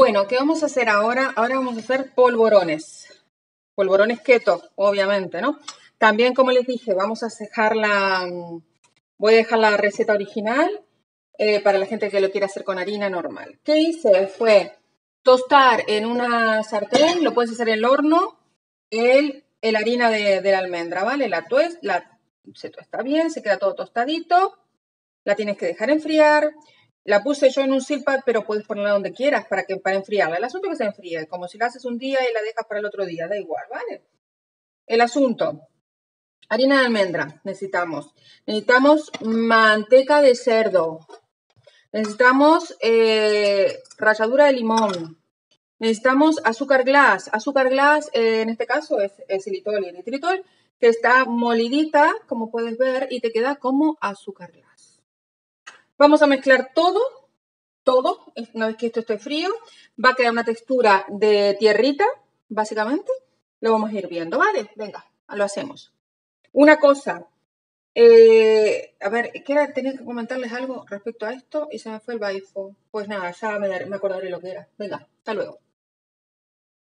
Bueno, ¿qué vamos a hacer ahora? Ahora vamos a hacer polvorones. Polvorones keto, obviamente, ¿no? También, como les dije, vamos a dejar la... Voy a dejar la receta original eh, para la gente que lo quiera hacer con harina normal. ¿Qué hice? Fue tostar en una sartén, lo puedes hacer en el horno, el, harina de, la almendra, ¿vale? La, la se tuesta bien, se queda todo tostadito, la tienes que dejar enfriar. La puse yo en un silpad, pero puedes ponerla donde quieras para, que, para enfriarla. El asunto es que se enfríe, como si la haces un día y la dejas para el otro día, da igual, ¿vale? El asunto, harina de almendra necesitamos. Necesitamos manteca de cerdo. Necesitamos eh, ralladura de limón. Necesitamos azúcar glass. Azúcar glass, eh, en este caso, es, es xilitol y eritritol, que está molidita, como puedes ver, y te queda como azúcar glass. Vamos a mezclar todo, todo, una vez que esto esté frío. Va a quedar una textura de tierrita, básicamente. Lo vamos a ir viendo, ¿vale? Venga, lo hacemos. Una cosa, eh, a ver, tenía que comentarles algo respecto a esto y se me fue el baifo. Pues nada, ya me acordaré lo que era. Venga, hasta luego.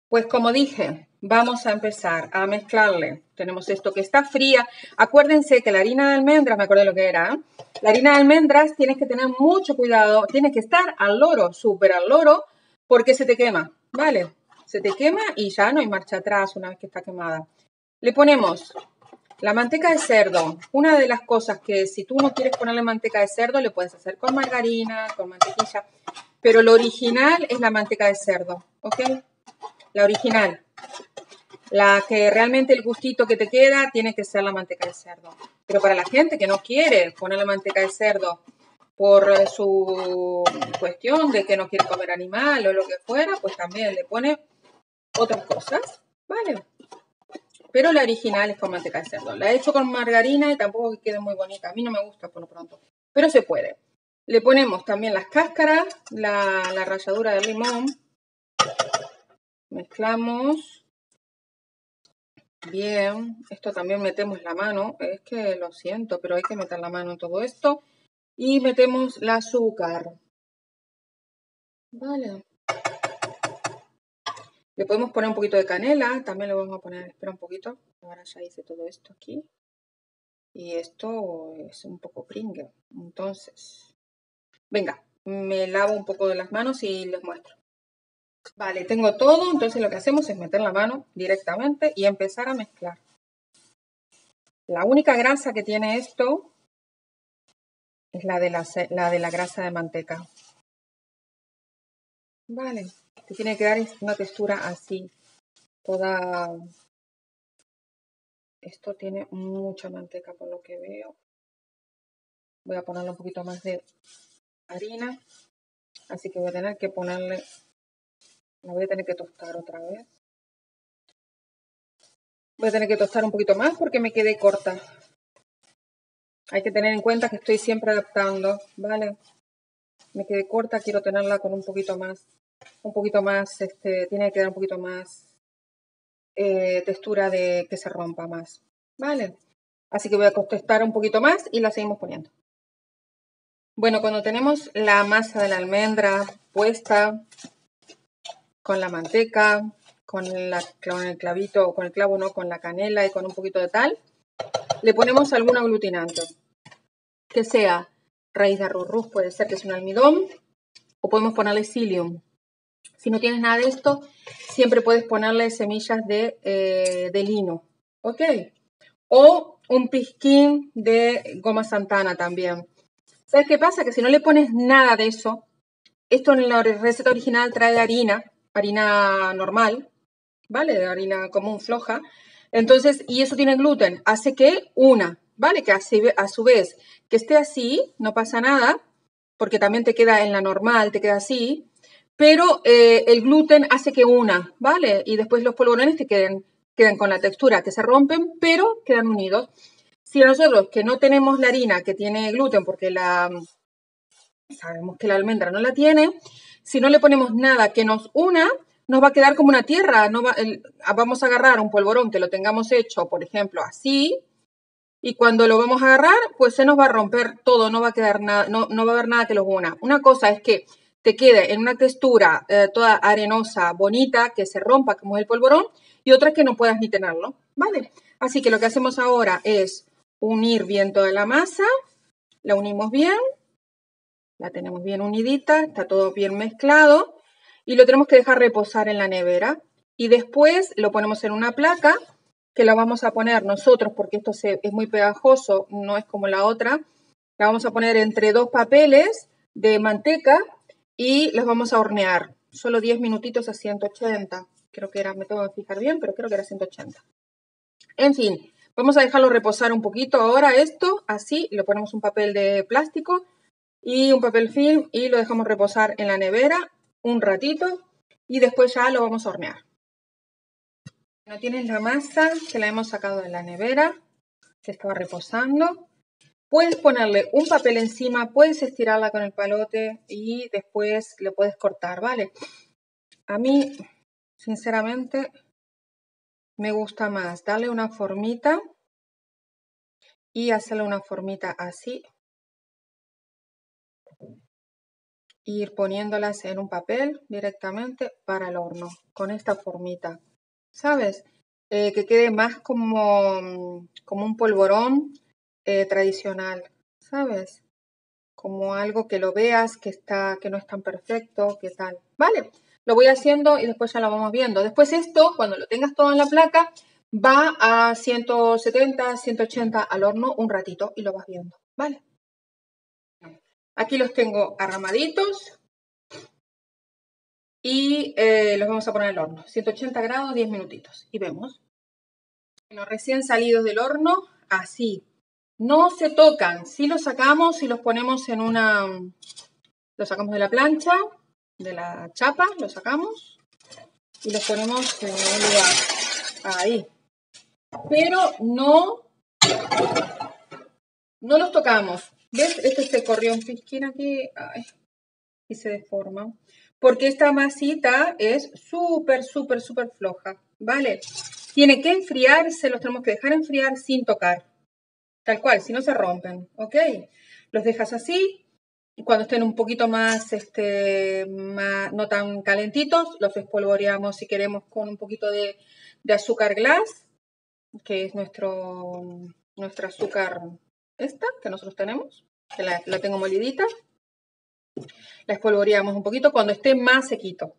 Pues como dije, vamos a empezar a mezclarle. Tenemos esto que está fría. Acuérdense que la harina de almendras, me acuerdo lo que era, ¿eh? la harina de almendras tienes que tener mucho cuidado, tienes que estar al loro, súper al loro, porque se te quema, ¿vale? Se te quema y ya no hay marcha atrás una vez que está quemada. Le ponemos la manteca de cerdo. Una de las cosas que si tú no quieres ponerle manteca de cerdo, le puedes hacer con margarina, con mantequilla, pero lo original es la manteca de cerdo, ¿ok? La original. La que realmente el gustito que te queda tiene que ser la manteca de cerdo. Pero para la gente que no quiere poner la manteca de cerdo por su cuestión de que no quiere comer animal o lo que fuera, pues también le pone otras cosas, ¿vale? Pero la original es con manteca de cerdo. La he hecho con margarina y tampoco que quede muy bonita. A mí no me gusta por lo pronto, pero se puede. Le ponemos también las cáscaras, la, la ralladura de limón, Mezclamos. Bien, esto también metemos la mano, es que lo siento, pero hay que meter la mano en todo esto. Y metemos el azúcar. Vale. Le podemos poner un poquito de canela, también le vamos a poner, espera un poquito, ahora ya hice todo esto aquí. Y esto es un poco pringue. Entonces, venga, me lavo un poco de las manos y les muestro. Vale, tengo todo, entonces lo que hacemos es meter la mano directamente y empezar a mezclar. La única grasa que tiene esto es la de la, la, de la grasa de manteca. Vale, tiene que dar una textura así, toda... Esto tiene mucha manteca por lo que veo. Voy a ponerle un poquito más de harina, así que voy a tener que ponerle voy a tener que tostar otra vez. Voy a tener que tostar un poquito más porque me quedé corta. Hay que tener en cuenta que estoy siempre adaptando, ¿vale? Me quedé corta, quiero tenerla con un poquito más, un poquito más, este, tiene que dar un poquito más eh, textura de que se rompa más, ¿vale? Así que voy a contestar un poquito más y la seguimos poniendo. Bueno, cuando tenemos la masa de la almendra puesta, con la manteca, con, el clavito, con el clavo, no, con la canela y con un poquito de tal, le ponemos algún aglutinante, que sea raíz de arroz puede ser que es un almidón, o podemos ponerle psyllium. Si no tienes nada de esto, siempre puedes ponerle semillas de, eh, de lino, ¿ok? O un pisquín de goma santana también. ¿Sabes qué pasa? Que si no le pones nada de eso, esto en la receta original trae harina, harina normal, ¿vale? De harina común floja. Entonces, y eso tiene gluten, hace que una, ¿vale? Que así, a su vez que esté así, no pasa nada, porque también te queda en la normal, te queda así, pero eh, el gluten hace que una, ¿vale? Y después los polvorones te queden, quedan con la textura, que se rompen, pero quedan unidos. Si nosotros que no tenemos la harina que tiene gluten, porque la sabemos que la almendra no la tiene, si no le ponemos nada que nos una, nos va a quedar como una tierra. No ah, vamos a agarrar un polvorón que lo tengamos hecho, por ejemplo, así, y cuando lo vamos a agarrar, pues se nos va a romper todo, no va a quedar nada, no, no va a haber nada que lo una. Una cosa es que te quede en una textura eh, toda arenosa, bonita, que se rompa como es el polvorón, y otra que no puedas ni tenerlo, ¿vale? Así que lo que hacemos ahora es unir bien toda la masa, la unimos bien, la tenemos bien unidita, está todo bien mezclado, y lo tenemos que dejar reposar en la nevera. Y después lo ponemos en una placa que la vamos a poner nosotros, porque esto es muy pegajoso, no es como la otra, la vamos a poner entre dos papeles de manteca y los vamos a hornear. Solo 10 minutitos a 180. Creo que era, me tengo que fijar bien, pero creo que era 180. En fin, vamos a dejarlo reposar un poquito ahora esto, así, lo ponemos un papel de plástico y un papel film y lo dejamos reposar en la nevera un ratito y después ya lo vamos a hornear. No tienes la masa que la hemos sacado de la nevera, se estaba reposando. Puedes ponerle un papel encima, puedes estirarla con el palote y después le puedes cortar, ¿vale? A mí, sinceramente, me gusta más darle una formita y hacerle una formita así. Ir poniéndolas en un papel directamente para el horno, con esta formita. ¿Sabes? Eh, que quede más como, como un polvorón eh, tradicional, ¿sabes? Como algo que lo veas, que, está, que no es tan perfecto, que tal. Vale, lo voy haciendo y después ya lo vamos viendo. Después esto, cuando lo tengas todo en la placa, va a 170, 180 al horno un ratito y lo vas viendo, ¿vale? Aquí los tengo arramaditos y eh, los vamos a poner al horno. 180 grados, 10 minutitos y vemos. Bueno, recién salidos del horno, así, no se tocan. Si los sacamos y los ponemos en una... Los sacamos de la plancha, de la chapa, los sacamos y los ponemos en un lugar. Ahí. Pero no... No los tocamos. ¿Ves? Este se corrió un pisquín aquí. y se deforma. Porque esta masita es súper, súper, súper floja. ¿Vale? Tiene que enfriarse, los tenemos que dejar enfriar sin tocar. Tal cual, si no se rompen, ¿ok? Los dejas así cuando estén un poquito más, este, no tan calentitos, los espolvoreamos si queremos con un poquito de, azúcar glass, que es nuestro, nuestro azúcar esta que nosotros tenemos, la tengo molidita. La espolvoreamos un poquito cuando esté más sequito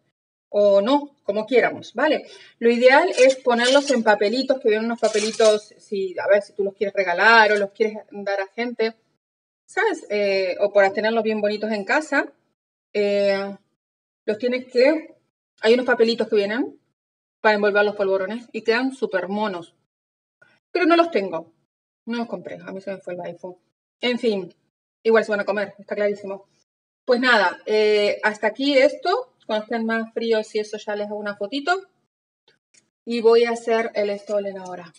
o no, como quieramos, ¿vale? Lo ideal es ponerlos en papelitos, que vienen unos papelitos, si, a ver, si tú los quieres regalar o los quieres dar a gente, ¿sabes? Eh, o para tenerlos bien bonitos en casa, eh, los tienes que... Hay unos papelitos que vienen para envolver los polvorones y quedan súper monos. Pero no los tengo. No los compré. A mí se me fue el iPhone. En fin, igual se van a comer, está clarísimo. Pues nada, eh, hasta aquí esto cuando estén más fríos y eso ya les hago una fotito. Y voy a hacer el stolen ahora.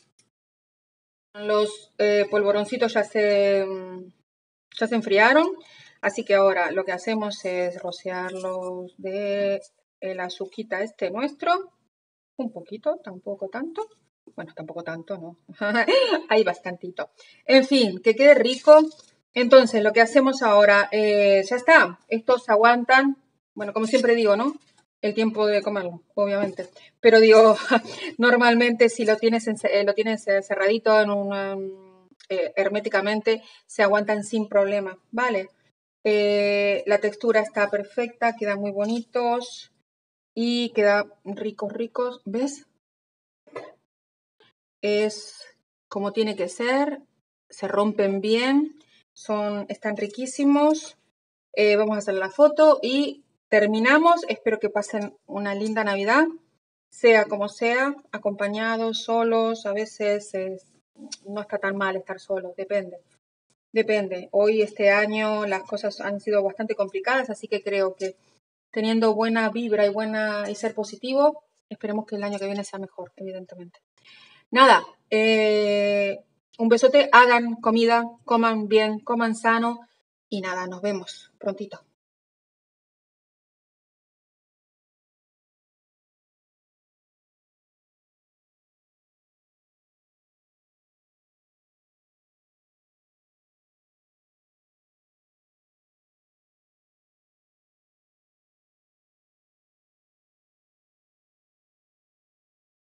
Los eh, polvoroncitos ya se, ya se enfriaron, así que ahora lo que hacemos es rociarlos de el azuquita este nuestro. Un poquito, tampoco tanto. Bueno, tampoco tanto, no. Hay bastantito. En fin, que quede rico. Entonces, lo que hacemos ahora, eh, ya está. Estos aguantan bueno, como siempre digo, ¿no? El tiempo de comerlo, obviamente. Pero digo, normalmente si lo tienes, eh, lo tienes eh, cerradito herméticamente, se aguantan sin problema, ¿vale? la textura está perfecta, quedan muy bonitos y queda ricos, ricos. ¿Ves? Es como tiene que ser, se rompen bien, son, están riquísimos. vamos a hacer la foto y terminamos. Espero que pasen una linda Navidad, sea como sea, acompañados, solos, a veces no está tan mal estar solos, depende. Depende. Hoy, este año, las cosas han sido bastante complicadas, así que creo que teniendo buena vibra y buena y ser positivo, esperemos que el año que viene sea mejor, evidentemente. Nada, eh, un besote, hagan comida, coman bien, coman sano y nada, nos vemos prontito.